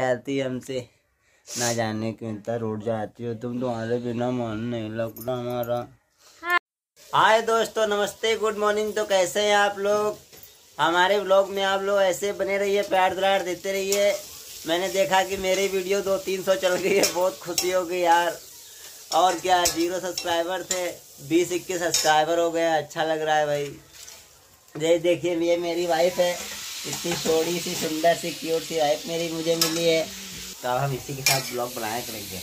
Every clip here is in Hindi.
कहती हमसे, ना जाने क्यों इतना रोड जाती हो तुम, तुम्हारे बिना मन नहीं लगता हमारा। हाय दोस्तों, नमस्ते गुड मॉर्निंग तो कैसे हैं आप लोग? हमारे ब्लॉग में आप लोग ऐसे बने रहिए, प्यार दुलार देते रहिए। मैंने देखा कि मेरी वीडियो दो तीन सौ चल गई है, बहुत खुशी हो गई यार। और क्या ज़ीरो सब्सक्राइबर थे, बीस, इक्कीस सब्सक्राइबर हो गए अच्छा लग रहा है भाई। ये देखिए, ये मेरी वाइफ है। इतनी छोटी सी सुंदर सी क्यूट सी वाइफ मेरी मुझे मिली है। तो अब हम इसी के साथ ब्लॉग बनाया करेंगे।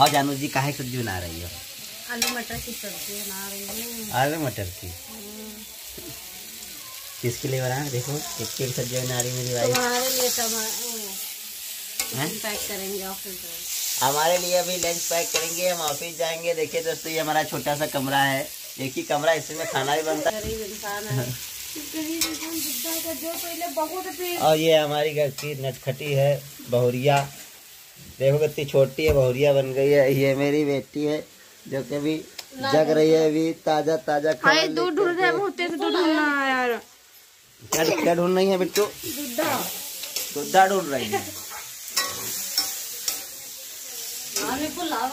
और जानू जी काहे सब्ज़ी बना रही हो? आलू मटर की सब्ज़ी बना रही हूँ। आलू मटर की? किसके लिए बना देखो कितनी सब्ज़ी बना रही मेरी वाइफ तुम्हारे लिए पैक करेंगे ऑफ़िस हमारे लिए अभी लंच पैक करेंगे हम ऑफ़िस जाएँगे। देखिए दोस्तों ये हमारा छोटा सा कमरा है। एक ही कमरा इसमें खाना भी बनता है। है बहुत और ये हमारी घर की नटखटी है बहुरिया। देखो कितनी छोटी है बहुरिया बन गई है। ये मेरी बेटी है जो कि अभी जग रही है अभी ताज़ा ताज़ा खबर दूध ढूंढ रहे होते तो दूध ढूंढना है यार। क्या क्या ढूंढ रही है बिट्टू? दूधा ढूंढ रही है। आने को लाओ।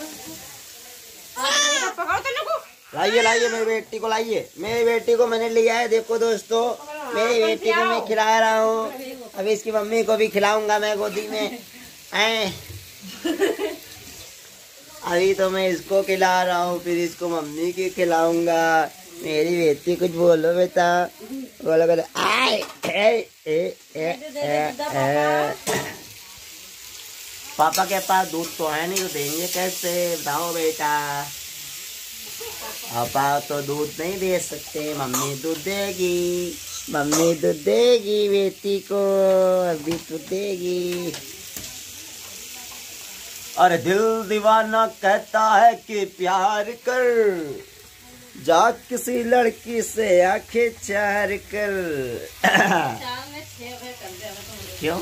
पकड़ो तेरे को। लाइए लाइए मेरी बेटी को लाइए। मेरी बेटी को मैंने लिया है देखो दोस्तों। मेरी बेटी को मैं खिला रहा हूँ। अभी इसकी मम्मी को भी खिलाऊँगा मैं गोदी में। ऐ। अभी तो मैं इसको खिला रहा हूँ फिर इसको मम्मी की खिलाऊँगा। मेरी बेटी कुछ बोलो बेटा। बोलो बोलो। आए ए ए ए ए ए। पापा के पास दूध तो है नहीं तो देंगे कैसे? बताओ बेटा। पापा तो दूध नहीं दे सकते मम्मी दूध देगी। मम्मी दूध देगी बेटी को अभी दूध देगी। और दिल दीवाना कहता है कि प्यार कर जा किसी लड़की से आँखें चार कर। क्यों?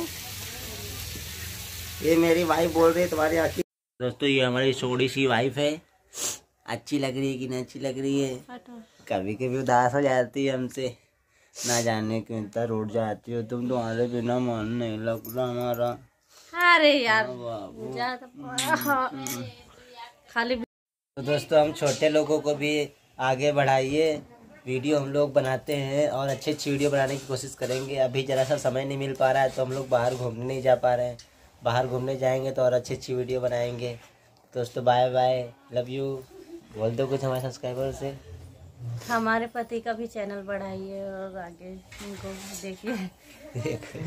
ये मेरी वाइफ बोल रही है तुम्हारी आँखें दोस्तों ये हमारी छोटी सी वाइफ है। अच्छी लग रही है कि नहीं अच्छी लग रही है? कभी कभी उदास हो जाती है हमसे। ना जाने क्यों इतना रोड जाती हो? तुम तुम्हारे बिना मन नहीं लग रहा हमारा। अरे यार खाली तो दोस्तों हम छोटे लोगों को भी आगे बढ़ाइए। वीडियो हम लोग बनाते हैं और अच्छी अच्छी वीडियो बनाने की कोशिश करेंगे। अभी ज़रा सा समय नहीं मिल पा रहा है तो हम लोग बाहर घूमने नहीं जा पा रहे हैं। बाहर घूमने जाएँगे तो और अच्छी अच्छी वीडियो बनाएँगे। दोस्तों बाय बाय लव यू बोल दो कुछ हमारे सब्सक्राइबर से। हमारे पति का भी चैनल बढ़ाइए और आगे उनको देखिए। देखो